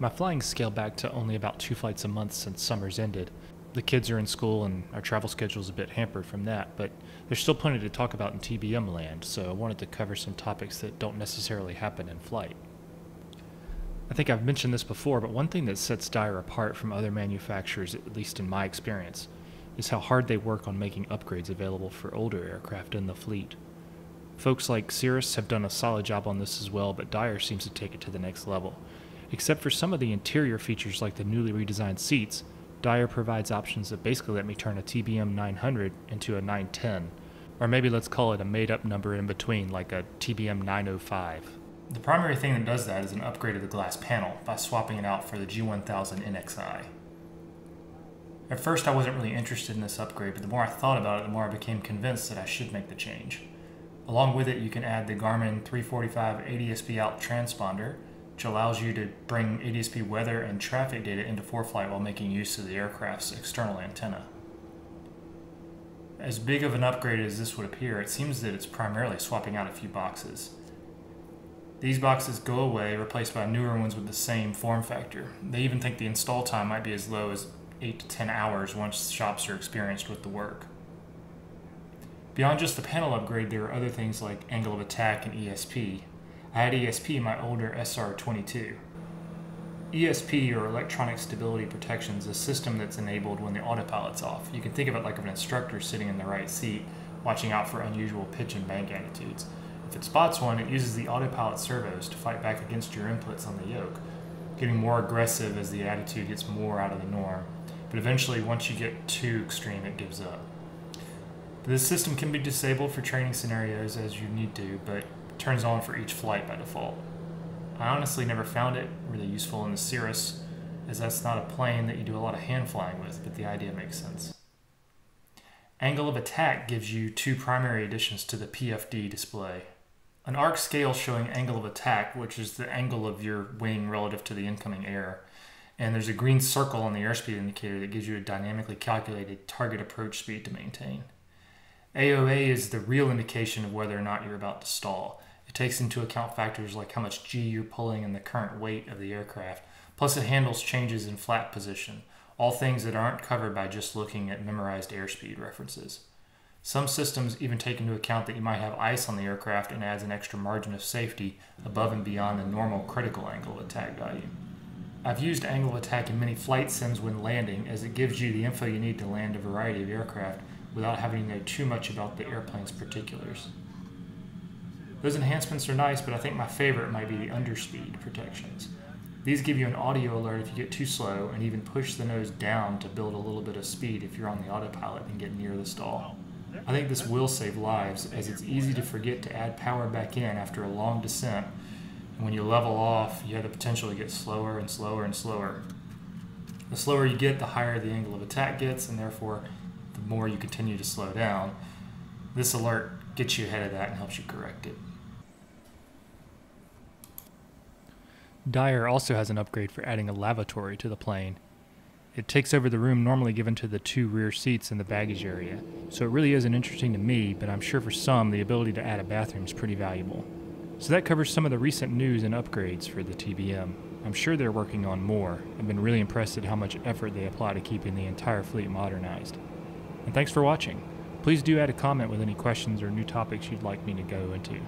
My flying scaled back to only about two flights a month since summer's ended. The kids are in school and our travel schedule's a bit hampered from that, but there's still plenty to talk about in TBM land, so I wanted to cover some topics that don't necessarily happen in flight. I think I've mentioned this before, but one thing that sets Daher apart from other manufacturers, at least in my experience, is how hard they work on making upgrades available for older aircraft in the fleet. Folks like Cirrus have done a solid job on this as well, but Daher seems to take it to the next level. Except for some of the interior features like the newly redesigned seats, Daher provides options that basically let me turn a TBM 900 into a 910, or maybe let's call it a made up number in between, like a TBM 905. The primary thing that does that is an upgrade of the glass panel by swapping it out for the G1000 NXi. At first, I wasn't really interested in this upgrade, but the more I thought about it, the more I became convinced that I should make the change. Along with it, you can add the Garmin 345 ADSB out transponder, which allows you to bring ADSB weather and traffic data into ForeFlight while making use of the aircraft's external antenna. As big of an upgrade as this would appear, it seems that it's primarily swapping out a few boxes. These boxes go away, replaced by newer ones with the same form factor. They even think the install time might be as low as 8 to 10 hours once shops are experienced with the work. Beyond just the panel upgrade, there are other things like angle of attack and ESP, I had ESP in my older SR22. ESP, or Electronic Stability Protection, is a system that's enabled when the autopilot's off. You can think of it like of an instructor sitting in the right seat, watching out for unusual pitch and bank attitudes. If it spots one, it uses the autopilot servos to fight back against your inputs on the yoke, getting more aggressive as the attitude gets more out of the norm. But eventually, once you get too extreme, it gives up. This system can be disabled for training scenarios as you need to, but turns on for each flight by default. I honestly never found it really useful in the Cirrus, as that's not a plane that you do a lot of hand flying with, but the idea makes sense. Angle of attack gives you two primary additions to the PFD display. An arc scale showing angle of attack, which is the angle of your wing relative to the incoming air, and there's a green circle on the airspeed indicator that gives you a dynamically calculated target approach speed to maintain. AOA is the real indication of whether or not you're about to stall. It takes into account factors like how much G you're pulling and the current weight of the aircraft. Plus, it handles changes in flap position, all things that aren't covered by just looking at memorized airspeed references. Some systems even take into account that you might have ice on the aircraft and adds an extra margin of safety above and beyond the normal critical angle of attack value. I've used angle of attack in many flight sims when landing as it gives you the info you need to land a variety of aircraft without having to know too much about the airplane's particulars. Those enhancements are nice, but I think my favorite might be the underspeed protections. These give you an audio alert if you get too slow and even push the nose down to build a little bit of speed if you're on the autopilot and get near the stall. I think this will save lives as it's easy to forget to add power back in after a long descent. And when you level off, you have the potential to get slower and slower and slower. The slower you get, the higher the angle of attack gets, and therefore the more you continue to slow down. This alert gets you ahead of that and helps you correct it. Daher also has an upgrade for adding a lavatory to the plane. It takes over the room normally given to the two rear seats in the baggage area, so it really isn't interesting to me, but I'm sure for some the ability to add a bathroom is pretty valuable. So that covers some of the recent news and upgrades for the TBM. I'm sure they're working on more. I've been really impressed at how much effort they apply to keeping the entire fleet modernized. And thanks for watching. Please do add a comment with any questions or new topics you'd like me to go into.